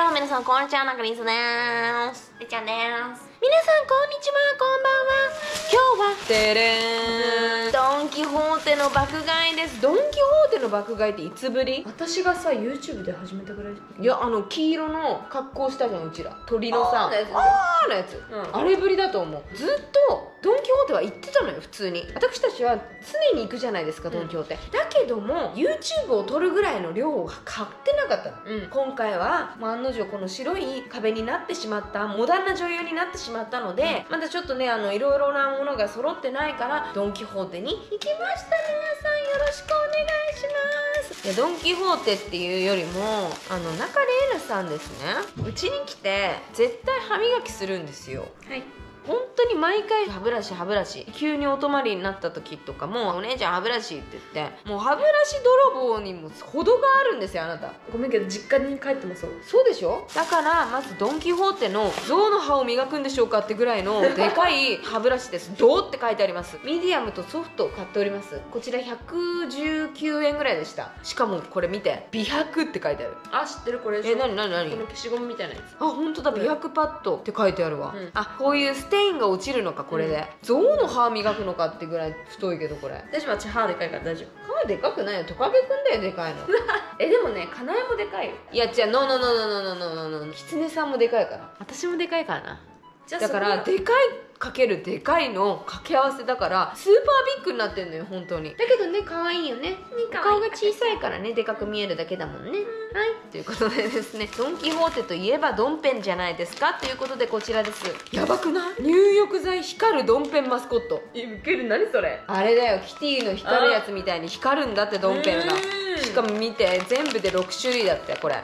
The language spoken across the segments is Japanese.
やあ皆さんこんにちは中西です。りちゃんです。皆さんこんにちはこんばんは。今日はてれドン・キホーテの爆買いです。ドン・キホーテの爆買いっていつぶり？私がさ YouTube で始めたぐらいいやあの黄色の格好したじゃんうちら。鳥のさあーのやつ。うん。あれぶりだと思う。ずっとドン・キホーテは行ってたのよ普通に。私たちは常に行くじゃないですかドン・キホーテ、だけども YouTube を撮るぐらいの量を買ってなかったの。うん。今回は、まあ、案の定この白い壁になってしまったモダンな女優になってしまったので、まだちょっとねあのいろいろなものが揃ってないからドン・キホーテに。行きました皆さん。よろしくお願いします。いやドン・キホーテっていうよりもあの中玲奈さんですね。うちに来て絶対歯磨きするんですよ。はい本当に毎回歯ブラシ歯ブラシ。急にお泊まりになった時とかも「お姉ちゃん歯ブラシ」って言ってもう歯ブラシ泥棒にも程があるんですよあなた。ごめんけど実家に帰ってもそう。そうでしょ？だからまずドン・キホーテの象の歯を磨くんでしょうかってぐらいの でかい歯ブラシです。銅って書いてあります。ミディアムとソフトを買っております。こちら119円ぐらいでした。しかもこれ見て美白って書いてある。あ知ってるこれえなになになに？この消しゴムみたいなやつ。あ本当だ。美白パッドって書いてあるわ、うん。あこういうステインが落ちるのかこれで、象の歯磨くのかってぐらい太いけどこれ。大丈夫私歯でかいから大丈夫。歯でかくないよ。トカゲくんだよでかいの。えでもねかなえもでかいよ。いや違う。ノーノーノーノーノーノーノーノーキツネさんもでかいから。私もでかいからな。じゃあだからでかいかけるでかいの掛け合わせだからスーパービッグになってんのよ本当に。だけどね可愛いよね。顔が小さいからねでかく見えるだけだもんね。はい。ということでですねドン・キホーテといえばドンペンじゃないですか？ということでこちらです。やばくない？入浴剤光るドンペンマスコット。えウケる？何それ？あれだよキティの光るやつみたいに光るんだってドンペンが。うん。しかも見て全部で6種類だってこれ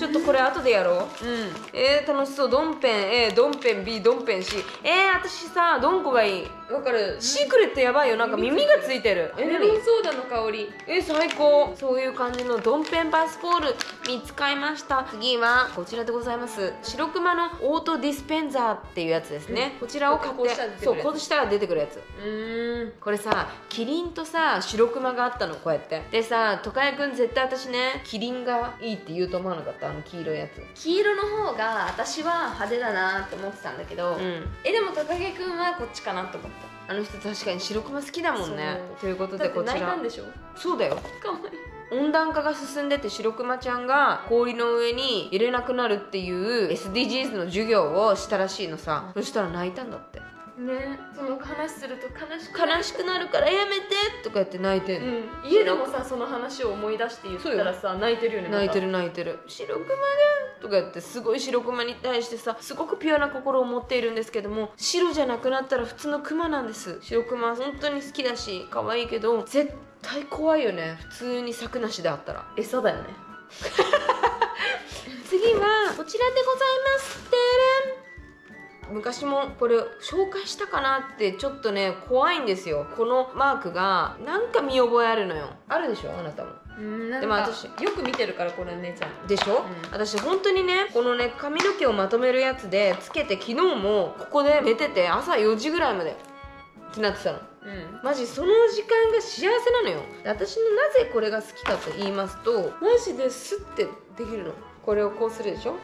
ちょっとこれ後でやろう。うん。えー、楽しそう。ドンペン。A ドンペン。B ドンペン。C えー、私さドンコがいいわかる。シークレットやばいよ。なんか耳がついてる。えメ何ロンソーダの香り。え最高。そういう感じのドンペンバスポール見つかりました。次はこちらでございます。白熊のオートディスペンザーっていうやつですね、こちらを買ってそうこうしたら出てくるやつ。うーん。これさキリンとさ白熊があったのこうやって。でさ都会くん絶対私ねキリンがいいって言うと思わなかった？あの黄色いやつ。黄色の方が私は派手だなって思ってたんだけど、うん。えでも高木くんはこっちかなと思っあの人確かに白熊好きだもんね。ということでこちら。そうだよ。温暖化が進んでて白熊ちゃんが氷の上に入れなくなるっていう SDGs の授業をしたらしいのさ。そしたら泣いたんだってねその話すると悲しく悲しくなるからやめてとか言って泣いてんの、うん、家でもさその話を思い出して言ったらさ泣いてるよねまた。泣いてる泣いてる白熊がとか言ってすごい白熊に対してさすごくピュアな心を持っているんですけども白じゃなくなったら普通の熊なんです。白熊は本当に好きだし可愛いけど絶対怖いよね。普通に柵なしであったら。餌だよね。次はこちらでございます。てれん昔もこれ紹介したかなってちょっとね怖いんですよ。このマークがなんか見覚えあるのよ。あるでしょ？あなたも。うんでも私よく見てるからこれ姉ちゃん。でしょ、うん。私本当にねこのね髪の毛をまとめるやつでつけて昨日もここで寝てて朝4時ぐらいまでってなってたの。うん。マジその時間が幸せなのよ。で私のなぜこれが好きかと言いますとマジですってできるの。これをこうするでしょ？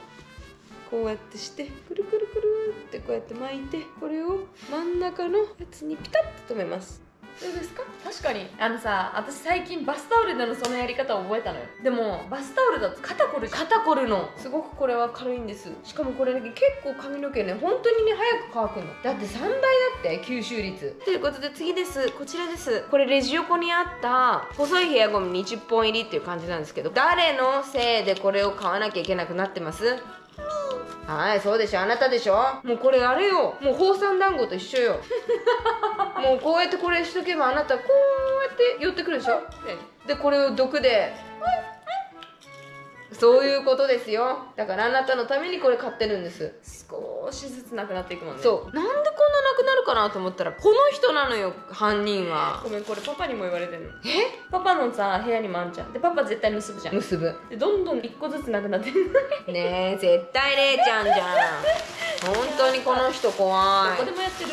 こうやってしてくるくるくるってこうやって巻いてこれを真ん中のやつにピタッと止めます。どうですか？確かに。あのさ私最近バスタオルでのそのやり方を覚えたのよ。でもバスタオルだと肩こる肩こるの。すごくこれは軽いんです。しかもこれね結構髪の毛ね本当にね早く乾くの。だって3倍だって吸収率。ということで次です。こちらです。これレジ横にあった細いヘアゴム20本入りっていう感じなんですけど誰のせいでこれを買わなきゃいけなくなってます？はいそうでしょ。あなたでしょ。もうこれあれよ。もう宝山団子と一緒よ。もうこうやってこれしとけばあなたこうやって寄ってくるでしょ。でこれを毒でそういうことですよ。だからあなたのためにこれ買ってるんです。少しずつなくなっていくもんね。そう。なんでこんななくなるかなと思ったらこの人なのよ犯人は。ごめんこれパパにも言われてんの。え？パパのさ部屋にもあんじゃん。でパパ絶対結ぶじゃん。結ぶ。でどんどん一個ずつなくなってんの。ねえ絶対姉ちゃんじゃん。本当にこの人怖い。どこでもやってる。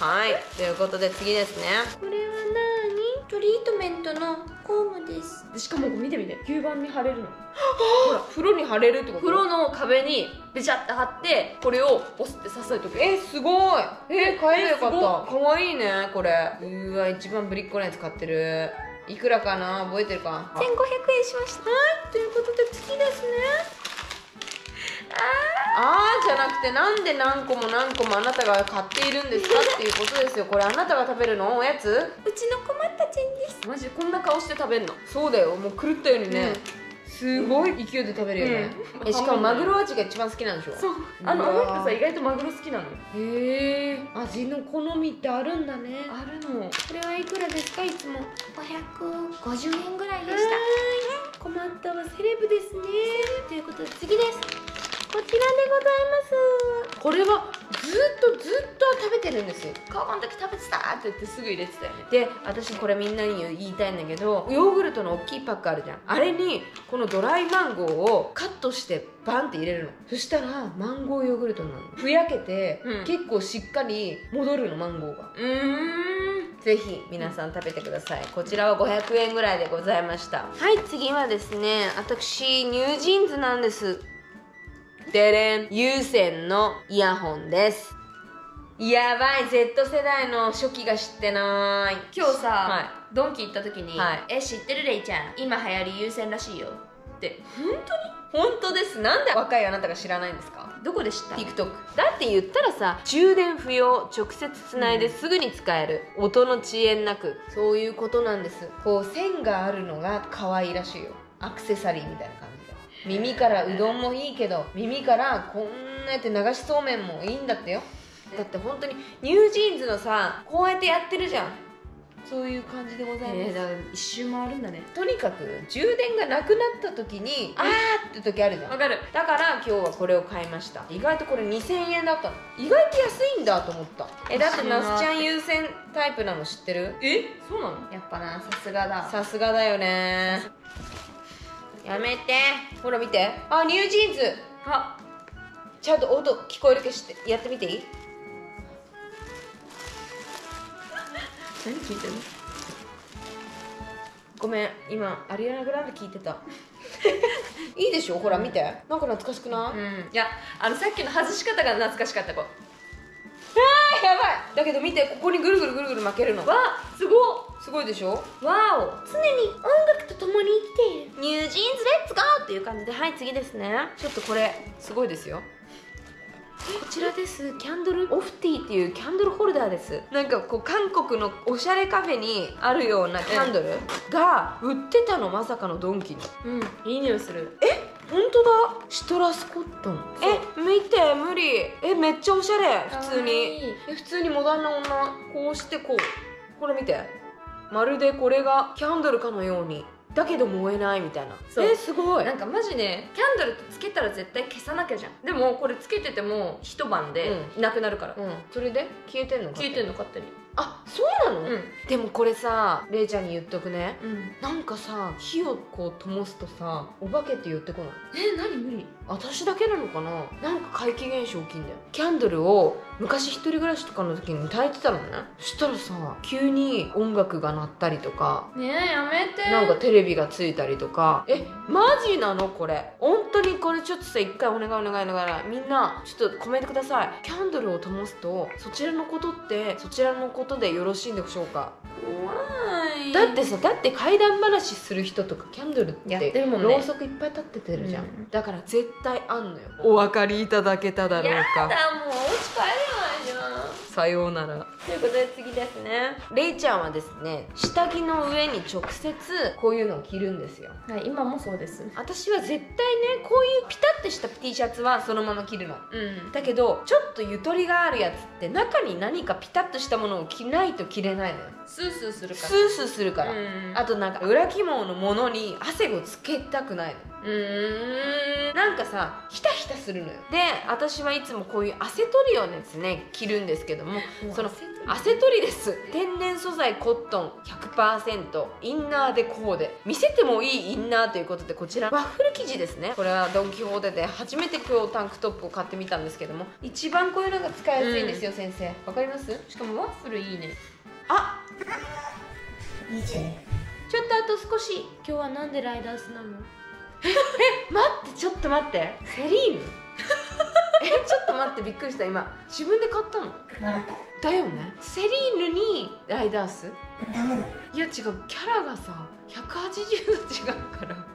はい。ということで次ですね。これは何？トリートメントのコームです。でしかも見て見て吸盤に貼れるの。ほら風呂に貼れるってこと？風呂の壁にベチャって貼ってこれを押すって支えとく。えすごい。え買えばよかった。かわいいねこれ。うーわ一番ぶりっ子のやつ買ってる。いくらかな？覚えてるか？1500円しました。ということで次ですねあーじゃなくてなんで何個も何個もあなたが買っているんですかっていうことですよ。これあなたが食べるの？おやつ？うちの困ったちんですマジでこんな顔して食べんの？そうだよ。もう狂ったようにね、すごい。勢いで食べるよね、うん。えしかもマグロ味が一番好きなんでしょ？そう。あのうわ甘いってさ意外とマグロ好きなのよ。へえ味の好みってあるんだね。あるの。これはいくらですかいつも？550円ぐらいで困ったわ。セレブですね。ということで次ですこちらでございます。これはずっとずっと食べてるんです。高校の時食べてたって言ってすぐ入れてたよね。で私これみんなに言いたいんだけどヨーグルトの大きいパックあるじゃん。あれにこのドライマンゴーをカットしてバンって入れるの。そしたらマンゴーヨーグルトになるの。ふやけて、うん。結構しっかり戻るのマンゴーが。うーん。ぜひ皆さん食べてください。こちらは500円ぐらいでございました。はい次はですね私ニュージーンズなんですでれん。有線のイヤホンです。やばい。Z 世代の初期が知ってない。今日さ、はい。ドンキ行った時に「はい。え知ってるレイちゃん今流行り優先らしいよ」って。本当です。なんで若いあなたが知らないんですか？どこで知った？の TikTok だって言ったらさ充電不要直接つないですぐに使える、音の遅延なく。そういうことなんです。こう線があるのが可愛いらしいよ。アクセサリーみたいな感じ。で耳からうどんもいいけど耳からこんなやって流しそうめんもいいんだってよ。だって本当にニュージーンズのさこうやってやってるじゃん。そういう感じでございます、えー、だから一周回るんだね。とにかく充電がなくなった時にあー！って時あるじゃん。わかる。だから今日はこれを買いました。意外とこれ2000円だったの。意外と安いんだと思った。えだって那須ちゃん優先タイプなの知ってる？え？そうなの？やっぱなさすがだ。さすがだよねやめて。ほら見て。あニュージーンズ。あ。ちゃんと音聞こえる消してやってみていい？何聞いてるの？ごめん。今アリアナ・グランデ聞いてた。いいでしょ？ほら見て。なんか懐かしくない、うん。いやあのさっきの外し方が懐かしかった。子やばい。だけど見てここにぐるぐるぐるぐる巻けるの。すごすごいでしょ？っわ常に音楽と共に生きている。ニュージーンズレッツゴーっていう感じで。はい次ですね。ちょっとこれすごいですよ。こちらです。キャンドル。オフティーっていうキャンドルホルダーです。なんかこう韓国のおしゃれカフェにあるようなキャンドルが売ってたのまさかのドンキに。おうん。いい匂いする本当だ。シトラスコットン。え見て無理。えめっちゃおしゃれ。普通に。え普通にモダンな女。こうしてこう。これ見て。まるでこれがキャンドルかのように。だけど燃えないみたいな。えすごい。なんかマジねキャンドルってつけたら絶対消さなきゃじゃん。でもこれつけてても一晩でなくなるから、うん。それで？消えてんの消えてんのの勝手にあそうなの、うん。でもこれされいちゃんに言っとくね。うん。なんかさ火をこう灯すとさお化けって言ってこない？え何？無理私だけなのかな？なんか怪奇現象起きんだよ。キャンドルを昔一人暮らしとかの時に焚いてたのね。そしたらさ急に音楽が鳴ったりとかねえやめて。なんかテレビがついたりとか。えマジなのこれ？本当にこれちょっとさ一回お願いお願いお願い。みんなちょっとコメントください。キャンドルを灯すとそちらのことってそちらのことでよろしいんでしょうか？怖い。だってさだって怪談話する人とかキャンドルってやってるもんね。ろうそくいっぱい立っててるじゃん、うん。だから絶対あんのよ。お分かりいただけただろうやかだもうお家帰れないじゃんさようなら。ということで次ですね。レイちゃんはですね下着の上に直接こういうのを着るんですよ。はい今もそうです。私は絶対ねこういうピタッとした T シャツはそのまま着るの。うん。だけどちょっとゆとりがあるやつって中に何かピタッとしたものを着ないと着れないのよ。スースーするから。スースーするから、うん。あとなんか裏起毛のものに汗をつけたくないの。うーん。なんかさひたひたするのよ。で私はいつもこういう汗取りをですね着るんですけどもその汗取りです。天然素材コットン100%インナーでコーデ見せてもいいインナーということでこちら。ワッフル生地ですね。これはドン・キホーテで初めて今日タンクトップを買ってみたんですけども。一番こういうのが使いやすいんですよ、先生。わかります？しかもワッフルいいね。あ！ちょっとあと少し。今日はなんでライダースなの？え待ってちょっと待って。セリーヌ？えちょっと待ってびっくりした。今自分で買ったの？だよねセリーヌにライダース？いや違うキャラがさ180度違うから。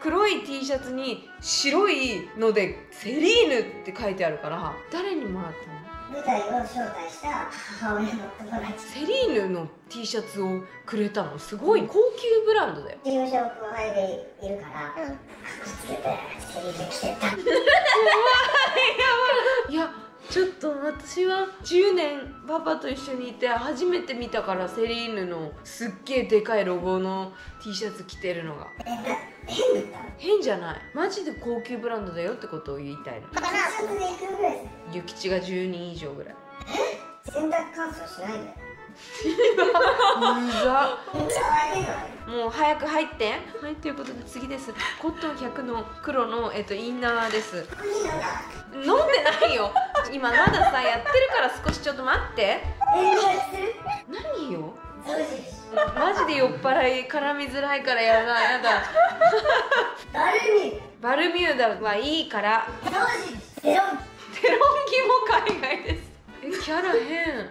黒い T シャツに白いのでセリーヌって書いてあるから誰にもらったの？舞台を招待した母親の友達。セリーヌの T シャツをくれたのすごい高級ブランドだよ。事務所後輩でいるから、つけてセリーヌ着てったい。やちょっと私は10年パパと一緒にいて初めて見たからセリーヌのすっげえでかいロゴの T シャツ着てるのが変だった変じゃない。マジで高級ブランドだよってことを言いたいの。だからシャツでいくらぐらい諭吉が10人以上ぐらい。洗濯乾燥しないでうざもう早く入ってはいということで次です。コットン100の黒の、えっと、インナーです。飲んでないよ。今まださやってるから少しちょっと待って。何よ？マジで酔っ払い絡みづらいからやだやだ。バルミュー。バルミューダはいいから。テロン。ギも海外です。えキャラ変。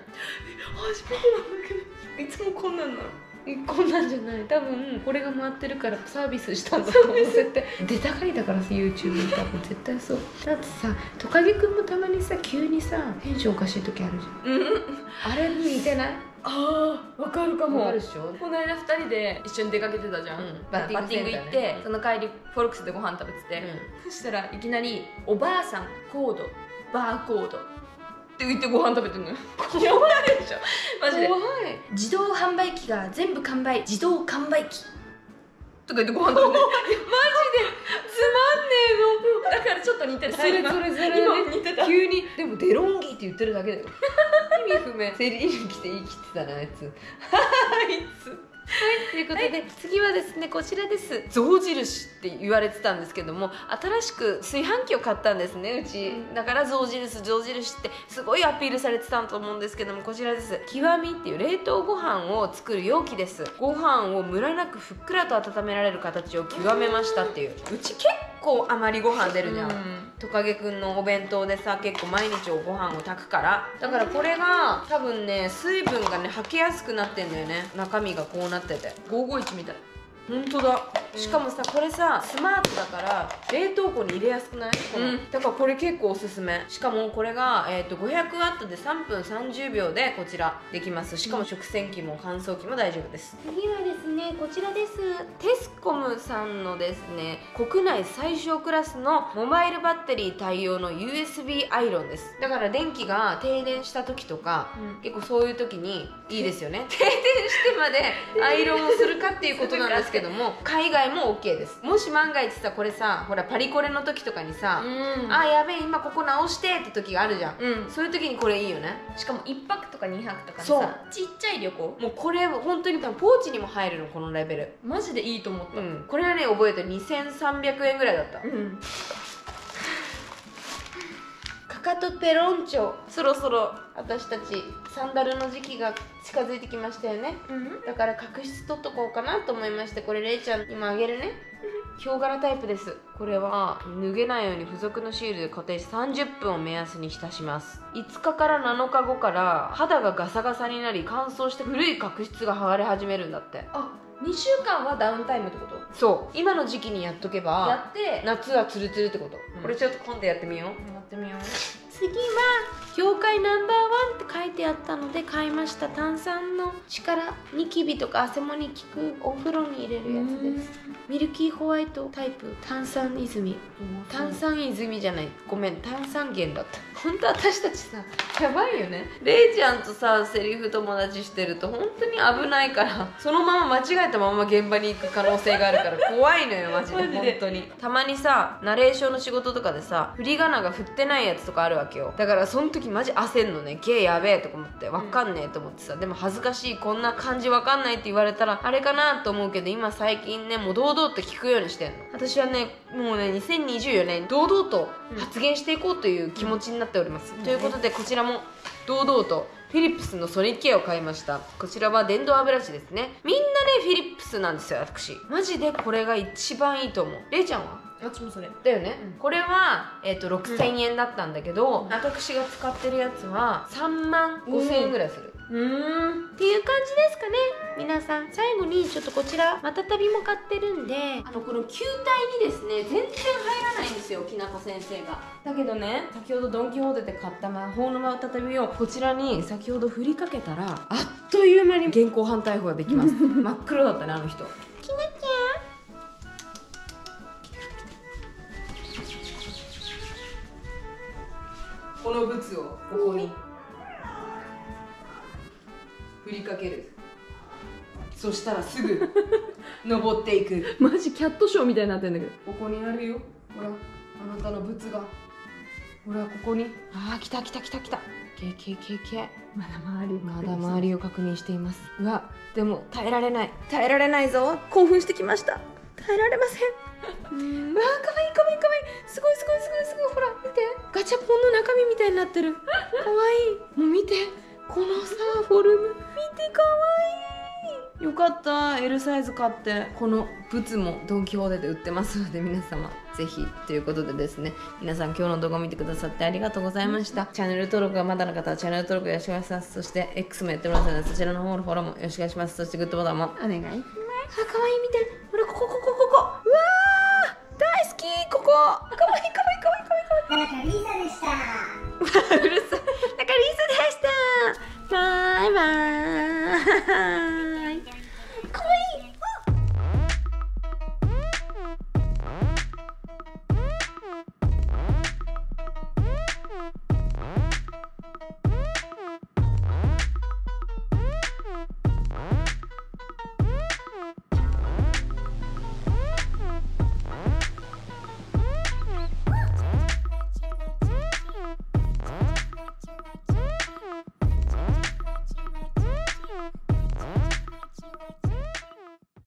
初めてなんだけど。いつもこんなんなの？えこんなんじゃない。多分これが回ってるからサービスしたんだと思う。絶対。出たがりだからさ YouTube に多分。絶対そう。だってさトカゲくんもたまにさ急にさテンションおかしい時あるじうん。ゃん。あれに似てない？ああわかるかも。わかるでしょ？この間2人で一緒に出かけてたじゃん、うん。バッティング行っセンターね。てその帰りフォルクスでご飯食べてて、そしたらいきなり「おばあさんコードバーコード」って言ってご飯食べてんのよ。怖い。でしょ？マジで。怖い。自動販売機が全部完売。自動完売機。とか言ってご飯食べて。マジで。つまんねえの。だからちょっと似てるそれそれそれ。今似てた。急にでもデロンギって言ってるだけだよ意味不明。セリーヌ着て生きてたなあいつ。あいつ。はい、ということで、次はですねこちらです。象印って言われてたんですけども新しく炊飯器を買ったんですねうち、うん。だから象印象印ってすごいアピールされてたと思うんですけどもこちらです。極みっていう冷凍ご飯を作る容器です。ご飯をムラなくふっくらと温められる形を極めましたっていう。うち結構余りご飯出るじゃん、トカゲくんのお弁当でさ結構毎日おご飯を炊くから。だからこれが多分ね水分がね吐けやすくなってんだよね。中身がこうなってて。551みたい。本当だしかもさこれさスマートだから冷凍庫に入れやすくない、このうん。だからこれ結構おすすめ。しかもこれが、えー、と500ワットで3分30秒でこちらできます。しかも食洗機も乾燥機も大丈夫です。次はですねこちらです。テスコムさんのですね国内最小クラスのモバイルバッテリー対応の USB アイロンです。だから電気が停電した時とか、うん。結構そういう時にいいですよね。停電してまでアイロンをするかっていうことなんですけども 海外も OK です。もし万が一さこれさほらパリコレの時とかにさ、うん。あやべえ今ここ直してって時があるじゃん。うん。そういう時にこれいいよね。しかも1泊とか2泊とかでそう。さちっちゃい旅行？もうこれ本当に多分ポーチにも入るのこのレベル。マジでいいと思った。うん。これはね覚えて2300円ぐらいだった。うんかかとペロンチョ。そろそろ。私たちサンダルの時期が近づいてきましたよね。だから角質取っとこうかなと思いましてこれレイちゃんにもあげるね。ヒョウ柄タイプです。これは脱げないように付属のシールで固定し30分を目安に浸します。5日から7日後から肌がガサガサになり乾燥して古い角質が剥がれ始めるんだって。あ2週間はダウンタイムってこと？そう。今の時期にやっとけやばって。夏はツルツルってこと、うん。これちょっと今度やってみよう。やってみよう次は業界ナンバーワンって書いてあったので買いました。炭酸の力ニキビとか汗もに効くお風呂に入れるやつです。ミルキーホワイトタイプ。炭酸泉。炭酸泉じゃない。ごめん。炭酸源だった。本当私たちさやばいよね。レイちゃんとさセリフ友達してると本当に危ないからそのまま間違えたまま現場に行く可能性があるから 怖いのよマジで。本当に。たまにさナレーションの仕事とかでさ振り仮名が振ってないやつとかあるわわけよ。だからその時マジ焦んのねゲイやべえとか思ってわかんねえと思ってさ、でも恥ずかしいこんな感じわかんないって言われたらあれかなと思うけど今最近ねもう堂々と聞くようにしてんの私はねもうね2024年堂々と発言していこうという気持ちになっております、ということでこちらも堂々とフィリップスのソニックケアを買いました。こちらは電動歯ブラシですね。みんなねフィリップスなんですよ私。マジでこれが一番いいと思う。れいちゃんは？私もそれ。だよね、うん。これは、えー、と6000円だったんだけど、うん。私が使ってるやつは3万5000円ぐらいする、うん。っていう感じですかね。皆さん。最後にちょっとこちらまたたびも買ってるんで。あのこの球体にですね全然入らないんですよきなこ先生が。だけどね先ほどドン・キホーテで買った魔法のまたたびをこちらに先ほど振りかけたらあっという間に現行犯逮捕ができます。真っ黒だったねあの人このブツをここに。振りかける。そしたらすぐ 登っていく。マジキャットショーみたいになってんだけど。ここにあるよ。ほらあなたのブツが。ほらここに。ああ来た来た来た来た。けけけけまだ周りまだ周りを確認しています。うわでも耐えられない。耐えられないぞ。興奮してきました耐えられません。うわーかわいいかわいいかわいいすごいすごいすごいすごいほら見て。ガチャポンの中身みたいになってる。かわいい。もう見て。このさフォルム。見てかわいい。よかった L サイズ買って。このブツもドン・キホーテで売ってますので皆様ぜひということでですね。皆さん今日の動画を見てくださってありがとうございました。チャンネル登録がまだの方はチャンネル登録よろしくお願いします。そして X もやってますのでそちらの方のフォローもよろしくお願いします。そしてグッドボタンも。お願いあ、可愛い見て。ほら、ここ、ここ、ここ。うわー大好きここ可愛い可愛い可愛い可愛い田中リーサでした。うるさい。だからリースでした バイバーイ